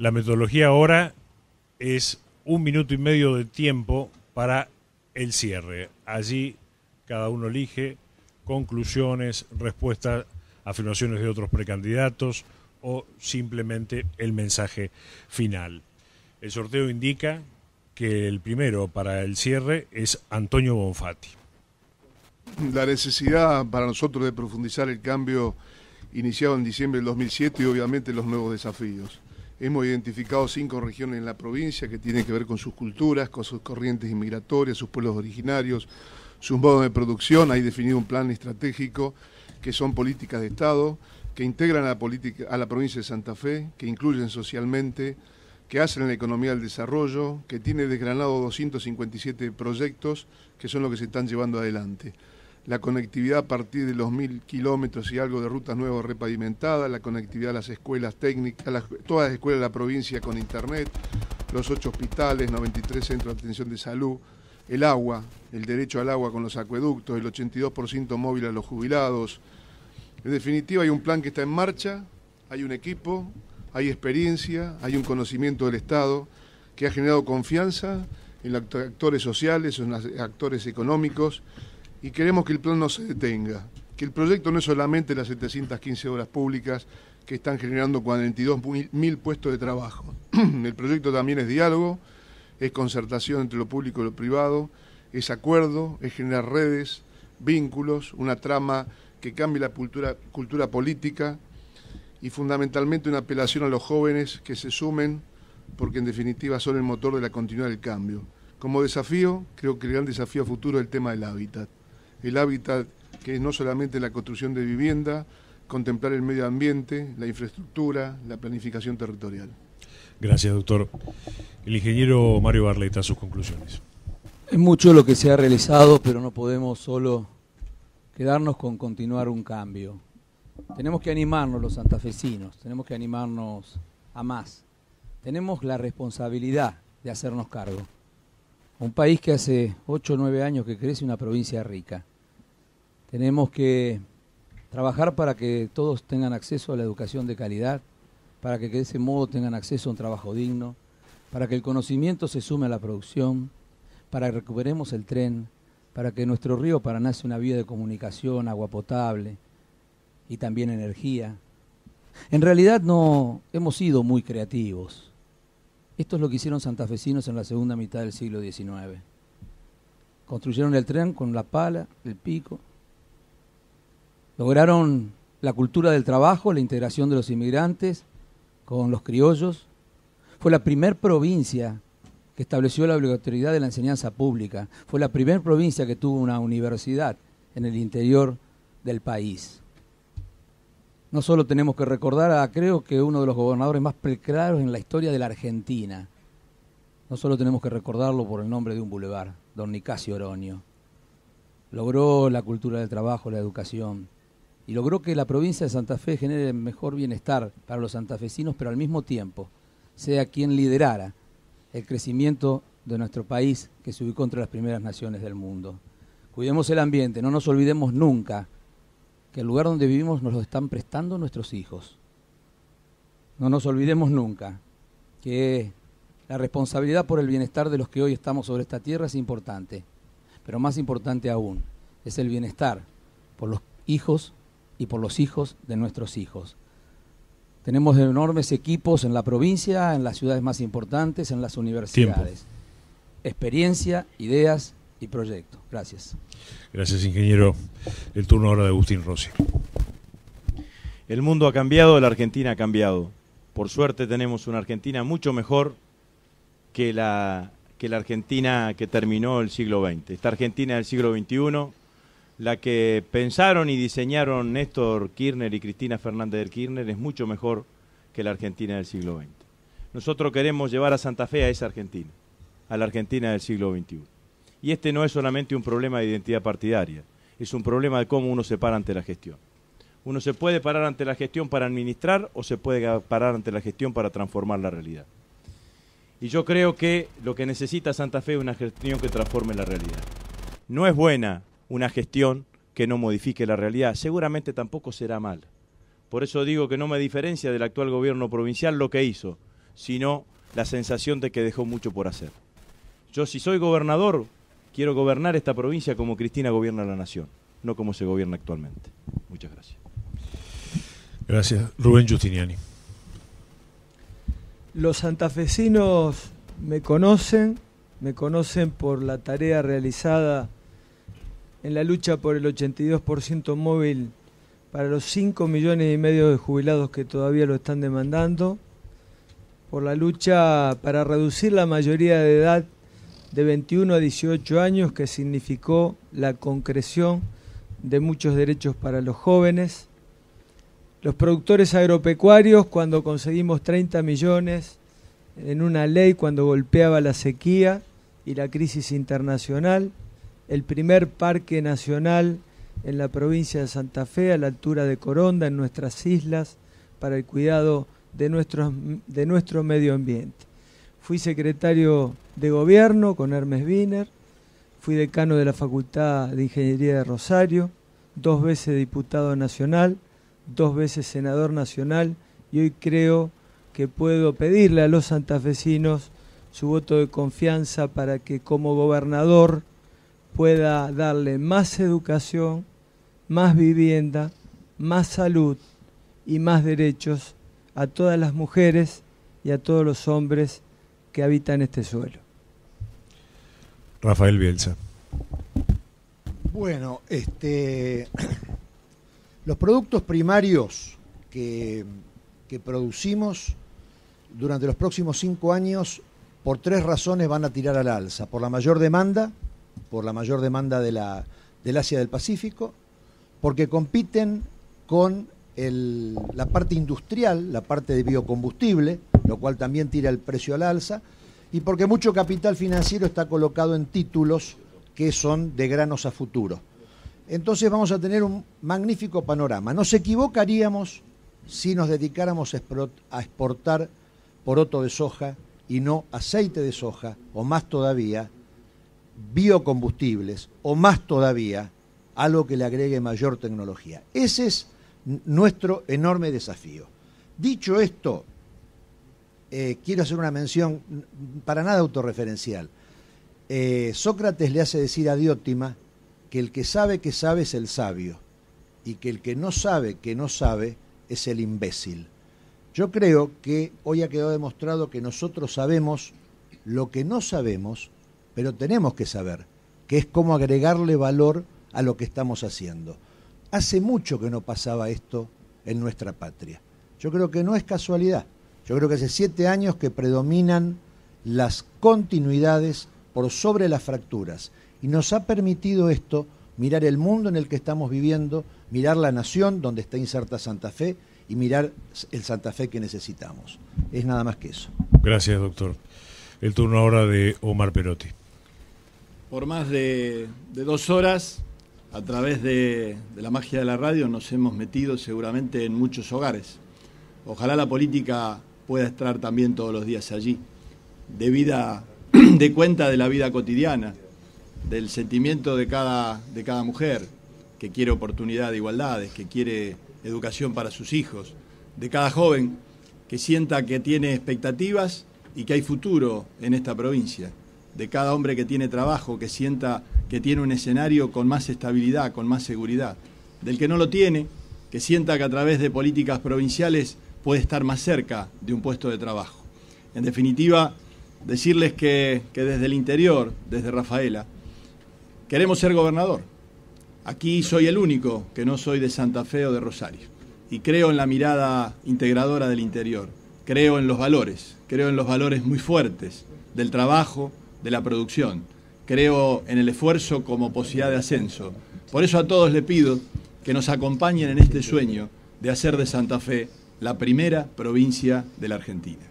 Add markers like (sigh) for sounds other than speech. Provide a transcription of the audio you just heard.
La metodología ahora es un minuto y medio de tiempo para el cierre. Allí cada uno elige conclusiones, respuestas, afirmaciones de otros precandidatos o simplemente el mensaje final. El sorteo indica que el primero para el cierre es Antonio Bonfatti. La necesidad para nosotros de profundizar el cambio iniciado en diciembre del 2007 y obviamente los nuevos desafíos. Hemos identificado cinco regiones en la provincia que tienen que ver con sus culturas, con sus corrientes inmigratorias, sus pueblos originarios, sus modos de producción. Hay definido un plan estratégico que son políticas de Estado, que integran a la, política, a la provincia de Santa Fe, que incluyen socialmente, que hacen en la economía del desarrollo, que tiene desgranado 257 proyectos que son los que se están llevando adelante la conectividad a partir de los mil kilómetros y algo de rutas nuevas repavimentadas, la conectividad a las escuelas técnicas, todas las escuelas de la provincia con internet, los ocho hospitales, 93 centros de atención de salud, el agua, el derecho al agua con los acueductos, el 82% móvil a los jubilados. En definitiva, hay un plan que está en marcha, hay un equipo, hay experiencia, hay un conocimiento del Estado que ha generado confianza en los actores sociales, en los actores económicos y queremos que el plan no se detenga, que el proyecto no es solamente las 715 horas públicas que están generando 42 mil puestos de trabajo. (clears throat) el proyecto también es diálogo, es concertación entre lo público y lo privado, es acuerdo, es generar redes, vínculos, una trama que cambie la cultura, cultura política y fundamentalmente una apelación a los jóvenes que se sumen porque en definitiva son el motor de la continuidad del cambio. Como desafío, creo que el gran desafío futuro es el tema del hábitat el hábitat que es no solamente la construcción de vivienda, contemplar el medio ambiente, la infraestructura, la planificación territorial. Gracias, doctor. El ingeniero Mario Barleta, sus conclusiones. Es mucho lo que se ha realizado, pero no podemos solo quedarnos con continuar un cambio. Tenemos que animarnos los santafesinos, tenemos que animarnos a más. Tenemos la responsabilidad de hacernos cargo. Un país que hace 8 o 9 años que crece una provincia rica tenemos que trabajar para que todos tengan acceso a la educación de calidad, para que de ese modo tengan acceso a un trabajo digno, para que el conocimiento se sume a la producción, para que recuperemos el tren, para que nuestro río Paraná sea una vía de comunicación, agua potable y también energía. En realidad no hemos sido muy creativos. Esto es lo que hicieron santafesinos en la segunda mitad del siglo XIX. Construyeron el tren con la pala, el pico, Lograron la cultura del trabajo, la integración de los inmigrantes con los criollos. Fue la primer provincia que estableció la obligatoriedad de la enseñanza pública. Fue la primera provincia que tuvo una universidad en el interior del país. No solo tenemos que recordar a, creo que uno de los gobernadores más claros en la historia de la Argentina. No solo tenemos que recordarlo por el nombre de un bulevar, don Nicasio Oroño. Logró la cultura del trabajo, la educación, y logró que la provincia de Santa Fe genere mejor bienestar para los santafesinos, pero al mismo tiempo sea quien liderara el crecimiento de nuestro país que se ubicó entre las primeras naciones del mundo. Cuidemos el ambiente, no nos olvidemos nunca que el lugar donde vivimos nos lo están prestando nuestros hijos. No nos olvidemos nunca que la responsabilidad por el bienestar de los que hoy estamos sobre esta tierra es importante, pero más importante aún es el bienestar por los hijos y por los hijos de nuestros hijos. Tenemos enormes equipos en la provincia, en las ciudades más importantes, en las universidades. Experiencia, ideas y proyectos. Gracias. Gracias, ingeniero. El turno ahora de Agustín Rossi. El mundo ha cambiado, la Argentina ha cambiado. Por suerte tenemos una Argentina mucho mejor que la, que la Argentina que terminó el siglo XX. Esta Argentina del siglo XXI la que pensaron y diseñaron Néstor Kirchner y Cristina Fernández de Kirchner es mucho mejor que la Argentina del siglo XX. Nosotros queremos llevar a Santa Fe a esa Argentina, a la Argentina del siglo XXI. Y este no es solamente un problema de identidad partidaria, es un problema de cómo uno se para ante la gestión. Uno se puede parar ante la gestión para administrar o se puede parar ante la gestión para transformar la realidad. Y yo creo que lo que necesita Santa Fe es una gestión que transforme la realidad. No es buena una gestión que no modifique la realidad. Seguramente tampoco será mal. Por eso digo que no me diferencia del actual gobierno provincial lo que hizo, sino la sensación de que dejó mucho por hacer. Yo si soy gobernador, quiero gobernar esta provincia como Cristina gobierna la nación, no como se gobierna actualmente. Muchas gracias. Gracias. Rubén Giustiniani. Los santafesinos me conocen, me conocen por la tarea realizada en la lucha por el 82% móvil para los 5 millones y medio de jubilados que todavía lo están demandando, por la lucha para reducir la mayoría de edad de 21 a 18 años, que significó la concreción de muchos derechos para los jóvenes, los productores agropecuarios cuando conseguimos 30 millones en una ley cuando golpeaba la sequía y la crisis internacional, el primer parque nacional en la provincia de Santa Fe, a la altura de Coronda, en nuestras islas, para el cuidado de, nuestro, de nuestro medio ambiente. Fui secretario de gobierno con Hermes Wiener, fui decano de la Facultad de Ingeniería de Rosario, dos veces diputado nacional, dos veces senador nacional y hoy creo que puedo pedirle a los santafesinos su voto de confianza para que como gobernador pueda darle más educación, más vivienda, más salud y más derechos a todas las mujeres y a todos los hombres que habitan este suelo. Rafael Bielsa. Bueno, este, (clears throat) los productos primarios que, que producimos durante los próximos cinco años, por tres razones van a tirar al alza. Por la mayor demanda, por la mayor demanda de la, del Asia del Pacífico, porque compiten con la parte industrial, la parte de biocombustible, lo cual también tira el precio al alza, y porque mucho capital financiero está colocado en títulos que son de granos a futuro. Entonces vamos a tener un magnífico panorama. Nos equivocaríamos si nos dedicáramos a exportar poroto de soja y no aceite de soja, o más todavía, biocombustibles, o más todavía, algo que le agregue mayor tecnología. Ese es nuestro enorme desafío. Dicho esto, eh, quiero hacer una mención para nada autorreferencial. Eh, Sócrates le hace decir a Diótima que el que sabe que sabe es el sabio y que el que no sabe que no sabe es el imbécil. Yo creo que hoy ha quedado demostrado que nosotros sabemos lo que no sabemos, pero tenemos que saber, que es cómo agregarle valor a lo que estamos haciendo. Hace mucho que no pasaba esto en nuestra patria. Yo creo que no es casualidad. Yo creo que hace siete años que predominan las continuidades por sobre las fracturas. Y nos ha permitido esto mirar el mundo en el que estamos viviendo, mirar la nación donde está inserta Santa Fe y mirar el Santa Fe que necesitamos. Es nada más que eso. Gracias, doctor. El turno ahora de Omar Perotti. Por más de, dos horas, a través de, la magia de la radio, nos hemos metido seguramente en muchos hogares. Ojalá la política pueda estar también todos los días allí, de vida, (clears throat) de cuenta de la vida cotidiana, del sentimiento de cada, de cada mujer que quiere oportunidad de igualdades, que quiere educación para sus hijos, de cada joven que sienta que tiene expectativas y que hay futuro en esta provincia, de cada hombre que tiene trabajo, que sienta que tiene un escenario con más estabilidad, con más seguridad, del que no lo tiene, que sienta que a través de políticas provinciales puede estar más cerca de un puesto de trabajo. En definitiva, decirles que, que desde el interior, desde Rafaela, queremos ser gobernador Aquí soy el único que no soy de Santa Fe o de Rosario. Y creo en la mirada integradora del interior. Creo en los valores. Creo en los valores muy fuertes del trabajo, de la producción. Creo en el esfuerzo como posibilidad de ascenso. Por eso a todos les pido que nos acompañen en este sueño de hacer de Santa Fe la primera provincia de la Argentina.